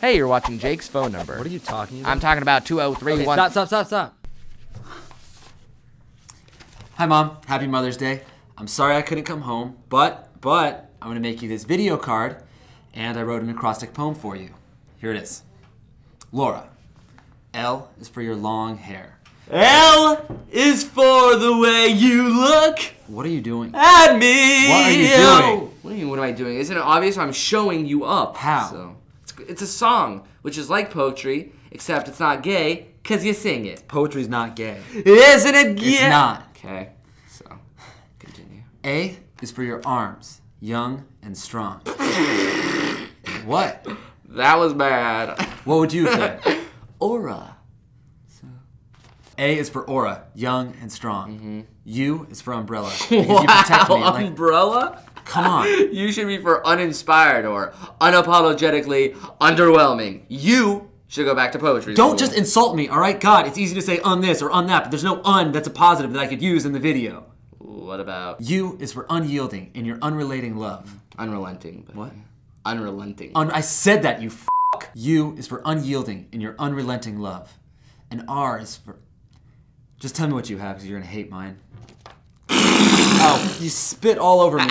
Hey, you're watching Jake's phone number. What are you talking about? I'm talking about 2031. Okay, stop, stop, stop, stop. Hi, Mom. Happy Mother's Day. I'm sorry I couldn't come home, but, but, I'm gonna make you this video card, and I wrote an acrostic poem for you. Here it is. Laura, L is for your long hair. L is for the way you look What are you doing? at me. What are you doing? What you what am I doing? Isn't it obvious I'm showing you up? How? So, it's, a song, which is like poetry, except it's not gay, because you sing it. Poetry's not gay. Isn't it? It's not. Okay, so, continue. A is for your arms, young and strong. what? That was bad. What would you say? Aura. So. A is for aura, young and strong. Mm-hmm. U is for umbrella. Because you protect me. Wow, Like, umbrella? Come on. You should be for uninspired or unapologetically underwhelming. You should go back to poetry. Don't school. just insult me, all right? God, it's easy to say on this or on that, but there's no un that's a positive that I could use in the video. What about U is for unyielding in your unrelating love. unrelenting? But What? Unrelenting. Un- I said that, you f. U is for unyielding in your unrelenting love. And R is for. Just tell me what you have, because you're gonna hate mine. oh, you spit all over me.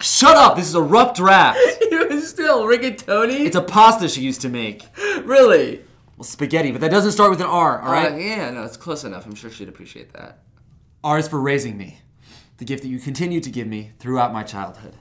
Shut, up! This is a rough draft. it was still rigatoni. It's a pasta she used to make. really. Well, spaghetti, but that doesn't start with an R, all right? Uh, yeah, no, it's close enough. I'm sure she'd appreciate that. R is for raising me, the gift that you continue to give me throughout my childhood.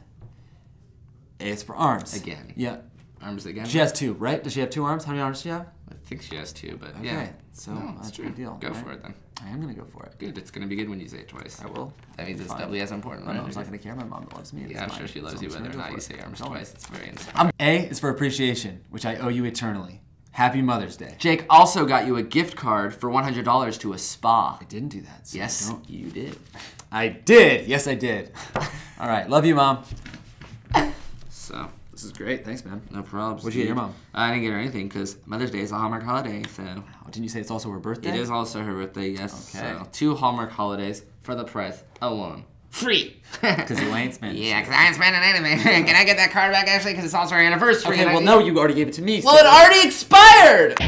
A is for arms. Again. Yeah. Arms again. She has two, right? Does she have two arms? How many arms does she have? I think she has two, but Okay. yeah. So No, that's it's a good true. deal. Go right? for it then. I am gonna go for it. Good. It's gonna be good when you say it twice. I will. That means it's doubly as important. My right? mom's not gonna care. My mom loves me. Yeah, I'm sure she loves you whether or not you say arms twice. It's very inspiring. I'm, a is for appreciation, which I owe you eternally. Happy Mother's Day. Jake also got you a gift card for $100 to a spa. I didn't do that. So Yes, you did. I did. Yes, I did. All right. Love you, mom. So, This is great. Thanks, man. no problems. What'd you get your mom? I didn't get her anything because Mother's Day is a Hallmark holiday, so didn't you say it's also her birthday? it is also her birthday, yes. Okay. So, two Hallmark holidays for the price of one. Free! Because you ain't spending. Yeah, because I ain't spending anything. Can I get that card back actually? Because it's also our anniversary. Okay. and I Well, no, you already gave it to me. Well, so- it already expired!